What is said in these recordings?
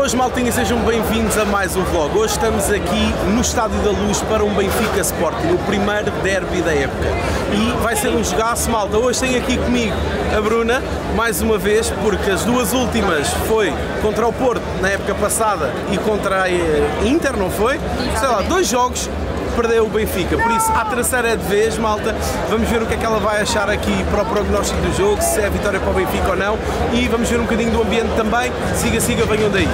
Boas maltinhas, sejam bem-vindos a mais um vlog. Hoje estamos aqui no Estádio da Luz para um Benfica Sporting, o primeiro derby da época. E vai ser um jogaço, malta. Hoje tenho aqui comigo a Bruna, mais uma vez, porque as duas últimas foi contra o Porto na época passada e contra a eh, Inter, não foi? Sei lá, dois jogos perdeu o Benfica. Por isso, a terceira é de vez, malta. Vamos ver o que é que ela vai achar aqui para o prognóstico do jogo, se é vitória para o Benfica ou não. E vamos ver um bocadinho do ambiente também. Siga, siga, venham daí.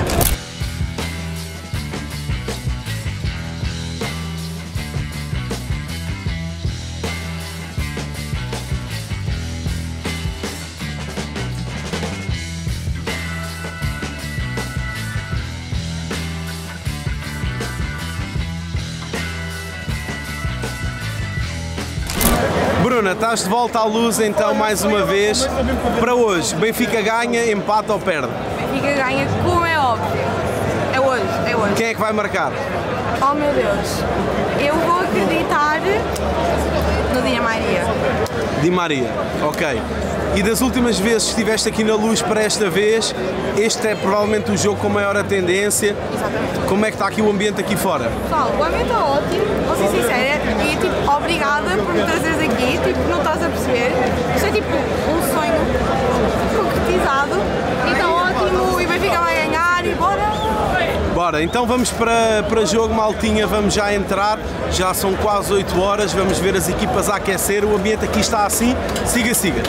Bruna, estás de volta à luz então mais uma vez. Para hoje, Benfica ganha, empata ou perde? Benfica ganha, como é óbvio. É hoje, é hoje. Quem é que vai marcar? Oh meu Deus. Eu vou acreditar no Dia Maria. Di Maria, ok. E das últimas vezes que estiveste aqui na luz para esta vez, este é provavelmente o jogo com maior atendência. Exatamente. Como é que está aqui o ambiente aqui fora? Pessoal, o ambiente está ótimo, vou ser sincera, e tipo, obrigada por me trazeres aqui, tipo, não estás a perceber. Isto é tipo um sonho concretizado, e está ótimo, e o Benfica vai ganhar, e bora! Bora, então vamos para, para jogo, maltinha, vamos já entrar, já são quase 8 horas, vamos ver as equipas a aquecer, o ambiente aqui está assim, siga, siga.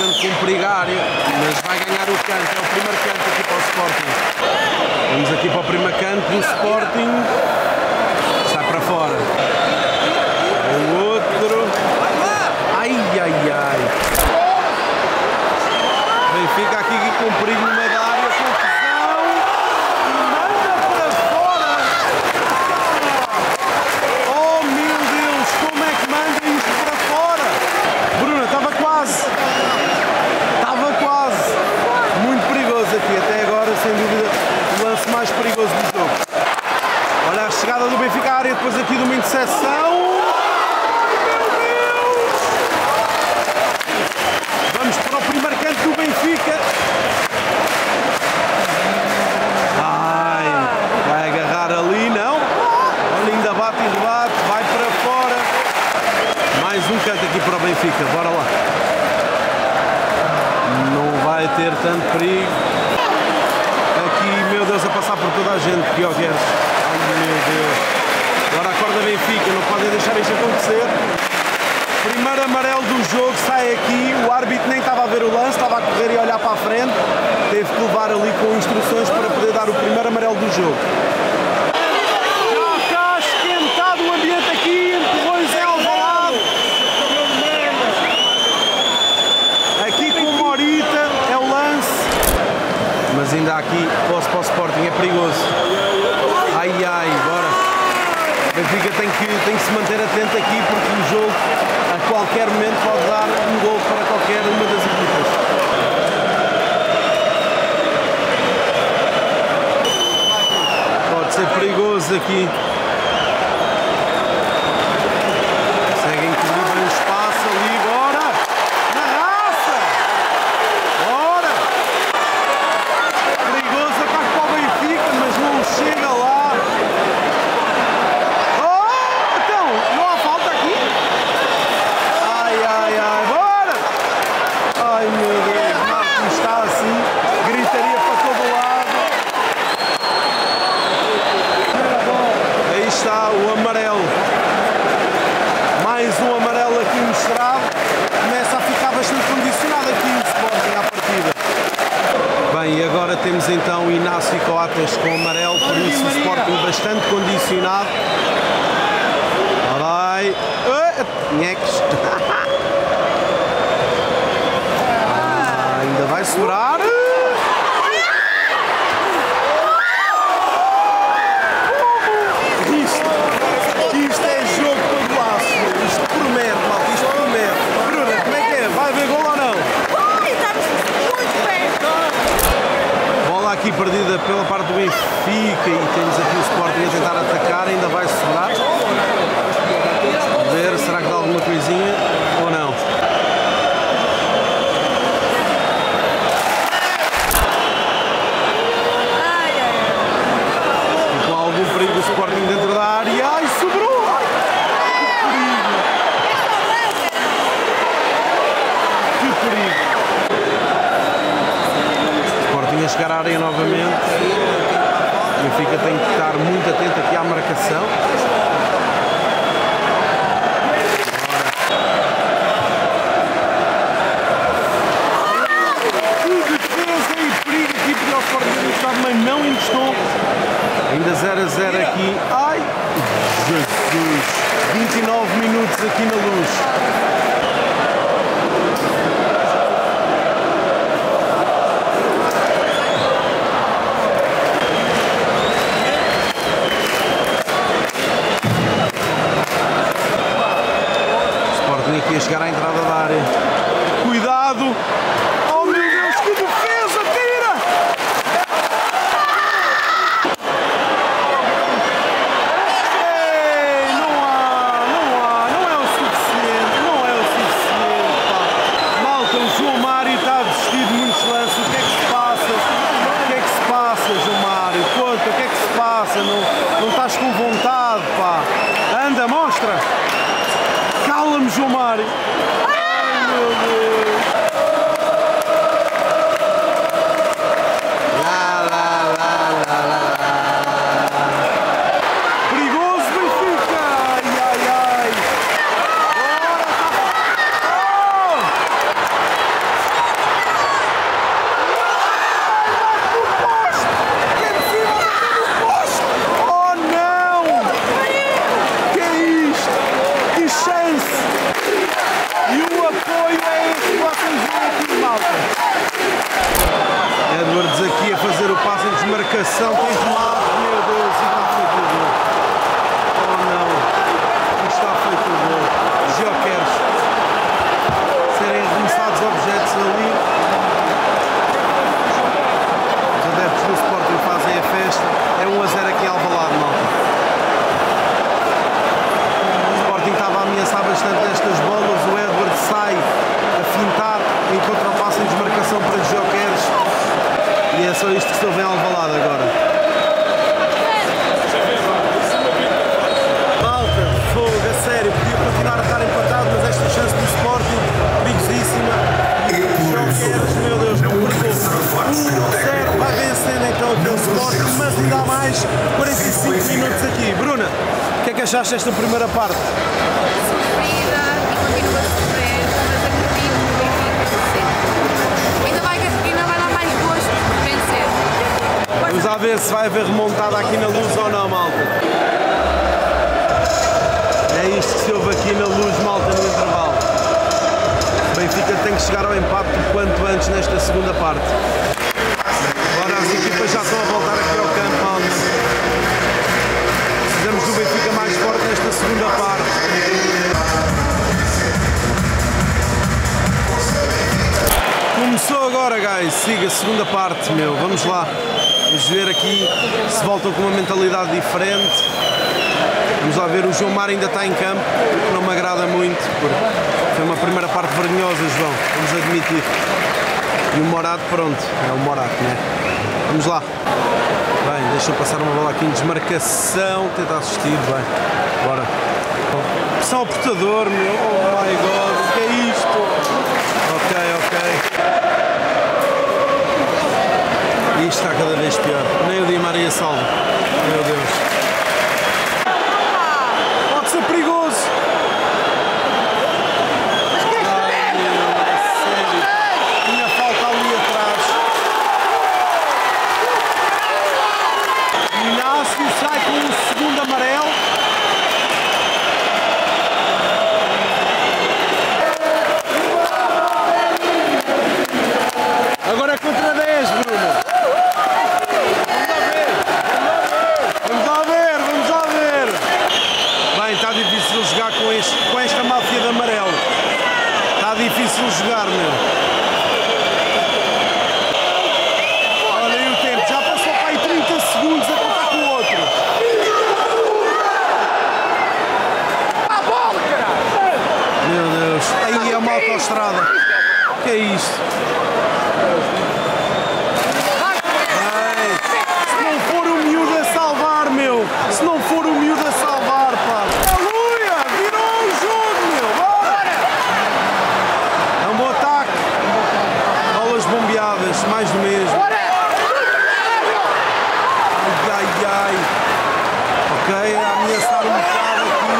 com perigo à mas vai ganhar o canto, é o primeiro canto aqui para o Sporting. Vamos aqui para o primeiro canto do Sporting. Benfica, bora lá. Não vai ter tanto perigo. Aqui, meu Deus, a passar por toda a gente, Pio Guedes. Ai, meu Deus. Agora acorda Benfica, não podem deixar isto acontecer. Primeiro amarelo do jogo sai aqui, o árbitro nem estava a ver o lance, estava a correr e olhar para a frente. Teve que levar ali com instruções para poder dar o primeiro amarelo do jogo. Já está esquentado o ambiente aqui, empurrões em Alvalade. Aqui com o Morita é o lance. Mas aqui, posso para o Sporting, é perigoso. Ai ai, bora. Benfica tem que, tem que se manter atento aqui porque o jogo a qualquer momento pode dar um gol para qualquer uma das equipas. Pode ser perigoso aqui. Conseguem cobrir bem o espaço ali, bora! Na raça! Bora! Perigoso ataque para o Benfica, mas não chega lá. Oh, então, não há falta aqui? Ai, ai, ai, bora! Ai, meu Deus, Marcos está assim, gritaria para todo lado. Aí está o amarelo. Mais um amarelo aqui mostrado. Começa a ficar bastante condicionado aqui o Sporting à partida. Bem, e agora temos então Inácio Coates com amarelo, por isso o Sporting bastante condicionado. Lá vai. Ah, Nheques. Ah, ainda vai segurar. Isto, isto é jogo todo laço. Isto promete, malta, isto promete. Bruna, como é que é? Vai haver gol ou não? Ai, estamos muito perto. Bola aqui perdida pela parte do Benfica e temos aqui o Sporting a tentar atacar, ainda vai segurar. Ver, será que dá alguma coisinha ou não? Ai, ai, ai. E com algum perigo o Sporting dentro da área. Ai, sobrou! Ai, que perigo! Que perigo! A chegar à área novamente. O Benfica tem que estar muito atento aqui à marcação. Mas não encostou. Ainda 0 a 0 aqui. Ai, Jesus! 29 minutos aqui na luz. Chegar à entrada da área. Desta primeira parte? sofrida e continua a sofrer, mas acredito no Benfica vencer. Ainda vai, ainda vai dar mais gosto de vencer. Vamos lá ver se vai haver remontada aqui na luz ou não, malta. É isto que se ouve aqui na luz, malta, no intervalo. O Benfica tem que chegar ao empate o quanto antes nesta segunda parte. Agora as equipas já estão a voltar aqui ao do forte nesta segunda parte. Começou agora, guys. Siga a segunda parte, meu. Vamos lá. Vamos ver aqui se voltam com uma mentalidade diferente. Vamos lá ver. O João Mar ainda está em campo, o que não me agrada muito, porque foi uma primeira parte vergonhosa, João. Vamos admitir. E o Morato, pronto. É o Morato, né? Vamos lá. Deixa passar uma bola aqui em desmarcação. Tentar assistir, bem. Bora. Pressão ao portador, meu. Oh my god, o que é isto? Ok, ok. Isto está cada vez pior. Nem o Di Maria salva. Meu Deus. Pode ser perigoso. Ai, meu, a sério. Tinha falta ali atrás. Inácio sai com o segundo amarelo. Agora é contra 10, Bruno. Vamos lá ver, vamos lá ver. Bem, está difícil jogar com, este, com esta máfia de amarelo. Está difícil jogar, meu. Olha aí o tempo, já passou para aí 30 segundos a contar com o outro. Meu Deus, aí é uma autoestrada. O que é isto? Ai, se não for o miúdo a salvar, meu! Se não for o miúdo a salvar, pá! Aleluia! Virou o jogo, meu! Bora! É um bom ataque. Bolas bombeadas, mais do mesmo. Ai, ai, ai. Ok, a ameaçar um bocado aqui.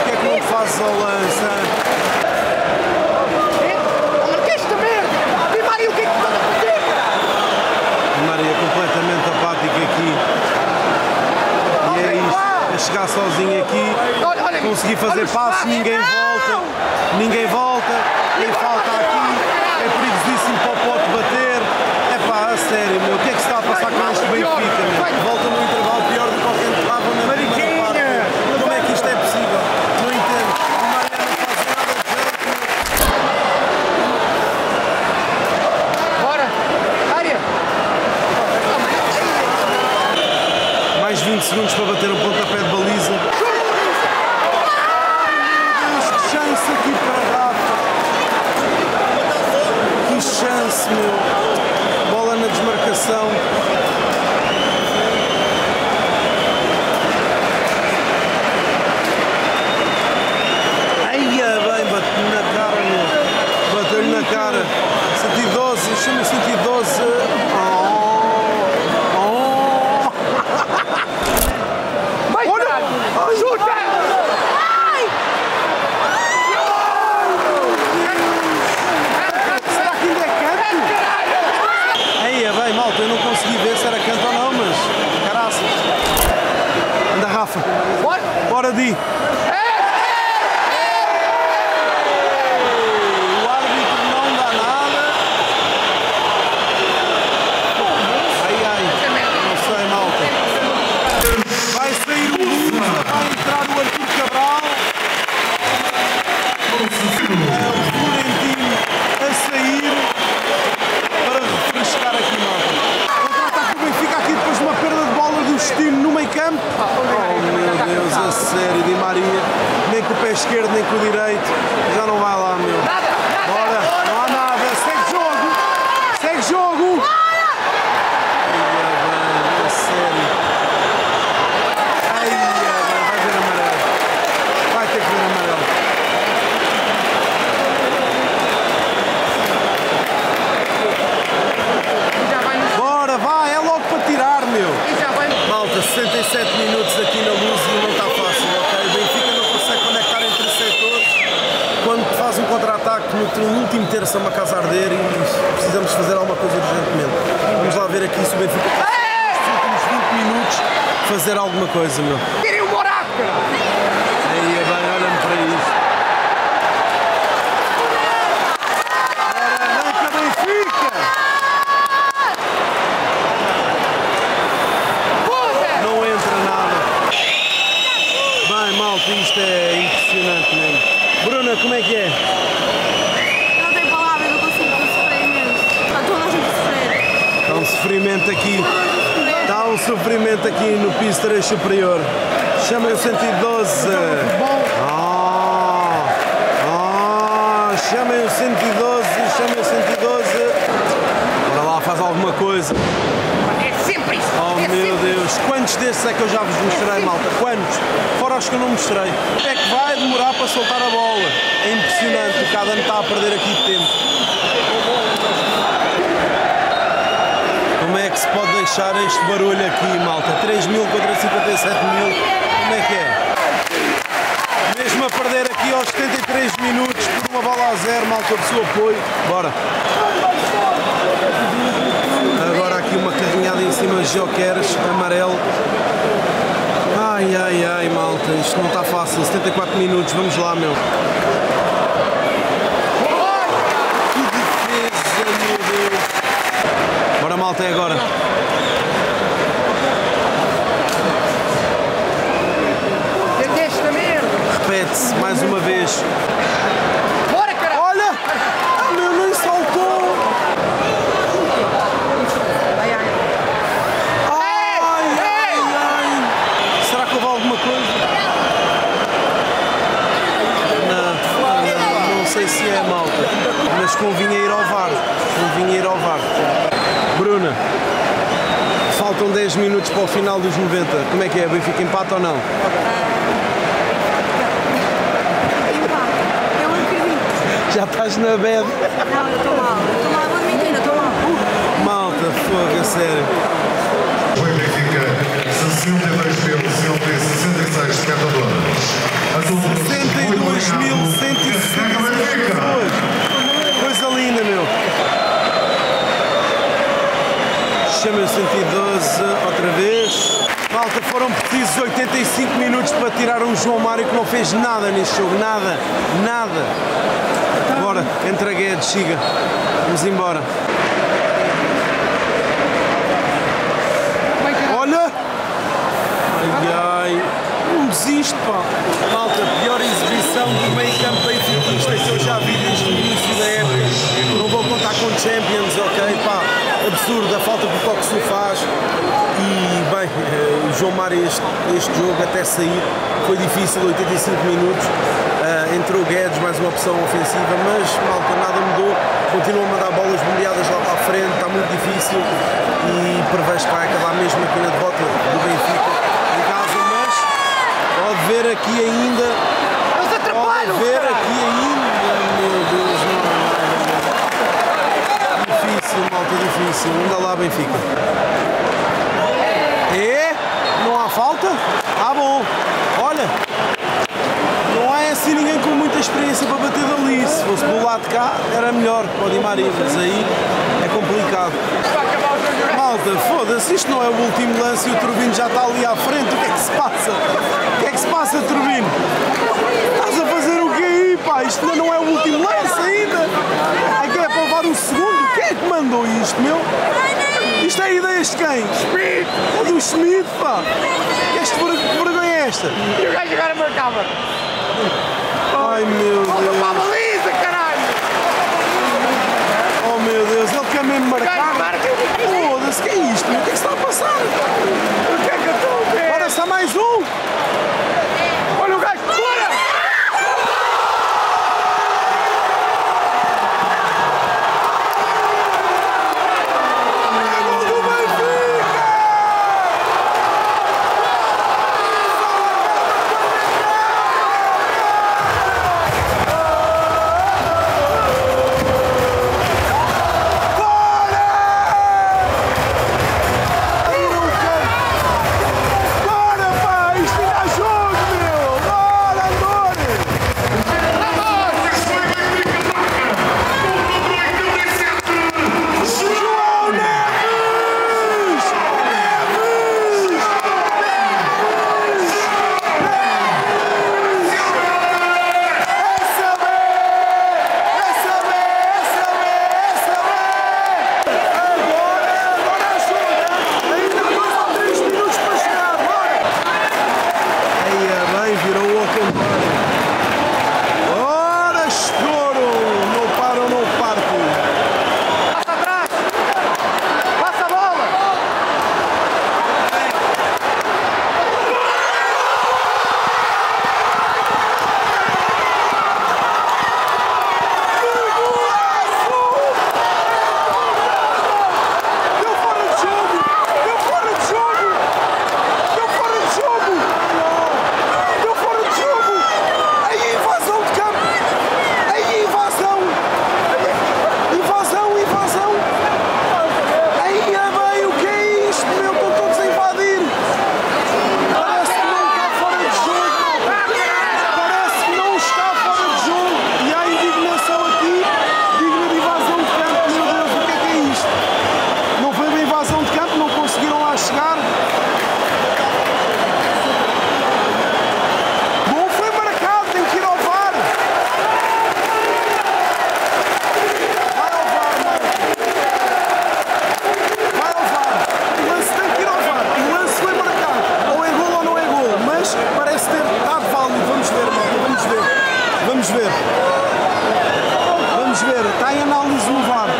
O que é que não fazes ao lance? hein? Marquês merda! E Maria, o que é que estás a fazer, cara? Maria completamente apática aqui. E é isto, é chegar sozinho aqui, Olha, olha, conseguir fazer olha os passos, passos. ninguém volta, ninguém volta, quem falta aqui, é perigosíssimo para o pote bater. É pá, a sério, meu, o que é que se está a passar com este Benfica, meu? Volta no intervalo pior do que que entrava na primeira parte. Como é que isto é possível? Não entendo. O Mariano não faz nada de jeito, meu. Bora! Área! Mais 20 segundos para fazer alguma coisa, meu. Tirem o buraco. Aí, é bem, olha-me para isto. Arranca Benfica! Não entra nada. Bem, malta, isto é impressionante mesmo. Bruna, como é que é? Não tenho palavras, eu não consigo sofrer imenso. Está toda a gente a sofrer. Está um sofrimento aqui. Toda a gente a sofrer. Está um sofrimento aqui no piso 3 superior. Chamem o 112. Ah, ah, chamem o 112, chamem o 112. Bora lá, faz alguma coisa. É sempre isso. Oh é meu sempre. Deus, quantos desses é que eu já vos mostrei, malta? Quantos? Fora os que eu não mostrei. É que vai demorar para soltar a bola. É impressionante, o cada ano está a perder aqui de tempo. Se pode deixar este barulho aqui, malta? 3 mil contra 57 mil. Como é que é? Mesmo a perder aqui aos 73 minutos por uma bola a zero, malta do seu apoio. Bora. Agora aqui uma carrinhada em cima de Joqueres, amarelo. Ai, ai, ai, malta, isto não está fácil. 74 minutos, vamos lá, meu. Malta, é agora. Repete-se mais uma vez. Bora, caralho. Olha! Ah, meu, nem saltou! Ai, ai. Ai, ai, ai! Será que houve alguma coisa? Não, não sei se é malta, mas. Convinha ir ao VAR. Bruna, faltam 10 minutos para o final dos 90. Como é que é? Benfica empata ou não? E pá, eu acredito. Já estás na bed. Não, eu estou mal. Estou mal, vou eu estou mal. Malta, fogo, a sério. O Benfica, 62.166 espectadores. A todos, muito obrigado. 62.166 Carrega Benfica. pessoas. Coisa linda, meu. Chama o 112 outra vez. Malta, foram precisos 85 minutos para tirar um João Mário que não fez nada neste jogo. Nada. Nada. Bora, entra Guedes, siga. Vamos embora. Olha! Ai ai! Não desiste, pá! Malta, pior exibição do meio campo benfiquista que eu já vi desde o início da época. Não vou contar com Champions, ok? Pá, absurdo a falta que o Coxu faz. E, bem, eh, o João Mário este, este jogo até sair foi difícil, 85 minutos. Ah, entrou Guedes, mais uma opção ofensiva, mas, malta, nada mudou. Continuam a mandar bolas bombeadas lá para a frente, está muito difícil. E prevejo que vai acabar mesmo aqui na derrota do Benfica em casa, mas pode ver aqui ainda. Pode atrapalham, ver aqui ainda, meu Deus, não. Difícil. Anda lá, Benfica. É? Não há falta? Ah, bom. Olha, não há assim ninguém com muita experiência para bater dali. Se fosse do lado de cá, era melhor para o Di Maria, mas aí é complicado. Malta, foda-se, isto não é o último lance e o Turbino já está ali à frente. O que é que se passa? O que é que se passa, Turbino? Estás a fazer o que aí, pá? Isto ainda não é o último lance ainda. Aqui é para levar o segundo. Quem é que meu? Isto é ideias de quem? Speed. É do Schmidt, pá. Este vergonha é esta? E o gajo agora marcava. Ai, meu Volta para a Deus. baliza, caralho. Oh, meu Deus. Ele quer mesmo marcar. digo, Foda-se, que é isto? O que é que se está a passar? Vamos ver. Vamos ver. Está em análise levada.